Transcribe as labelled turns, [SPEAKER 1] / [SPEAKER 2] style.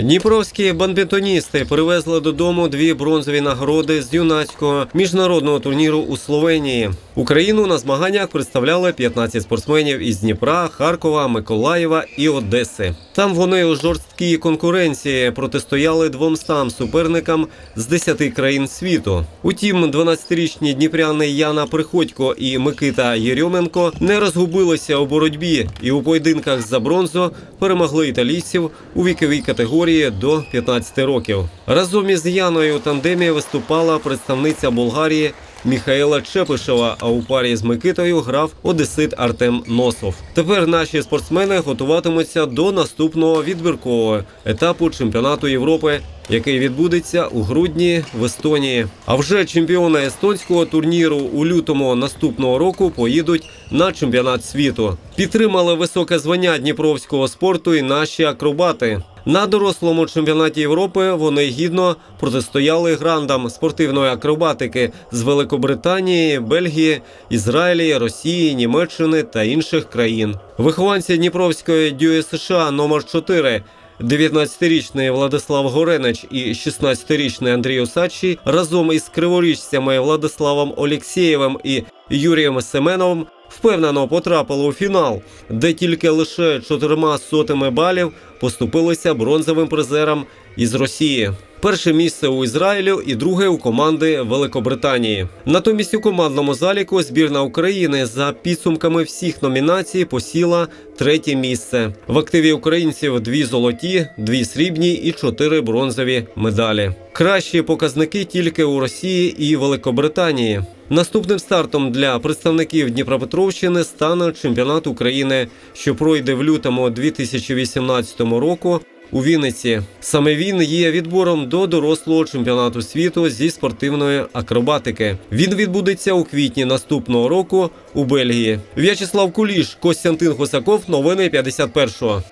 [SPEAKER 1] Дніпровські бадмінтоністи привезли додому дві бронзові нагороди з юнацького міжнародного турніру у Словенії. Україну на змаганнях представляли 15 спортсменів із Дніпра, Харкова, Миколаєва і Одеси. Там вони у жорсткій конкуренції протистояли двомстам суперникам з 10 країн світу. Утім, 12-річні дніпряни Яна Приходько і Микита Єрьоменко не розгубилися у боротьбі і у поєдинках за бронзу перемогли італійців у віковій категорії до 15 років. Разом із Яною у тандемі виступала представниця Болгарії Міхаела Чепишева, а у парі з Микитою грав одесит Артем Носов. Тепер наші спортсмени готуватимуться до наступного відбіркового етапу чемпіонату Європи, який відбудеться у грудні в Естонії. А вже чемпіони естонського турніру у лютому наступного року поїдуть на чемпіонат світу. Підтримали високе звання дніпровського спорту і наші акробати. На дорослому чемпіонаті Європи вони гідно протистояли грандам спортивної акробатики з Великобританії, Бельгії, Ізраїлі, Росії, Німеччини та інших країн. Вихованці Дніпровської дюї США номер 4 19-річний Владислав Горенич і 16-річний Андрій Осадчий разом із криворіжцями Владиславом Олексєєвим і Юрієм Семеновим впевнено потрапили у фінал, де тільки лише чотирма сотими балів поступилися бронзовим призерам із Росії. Перше місце у Ізраїлю і друге у команди Великобританії. Натомість у командному заліку збірна України за підсумками всіх номінацій посіла третє місце. В активі українців дві золоті, дві срібні і чотири бронзові медалі. Кращі показники тільки у Росії і Великобританії. Наступним стартом для представників Дніпропетровщини стане чемпіонат України, що пройде в лютому 2018 року. У Вінниці саме він є відбором до дорослого чемпіонату світу зі спортивної акробатики. Він відбудеться у квітні наступного року у Бельгії. В'ячеслав Куліш, Костянтин Гусаков. Новини 51-го.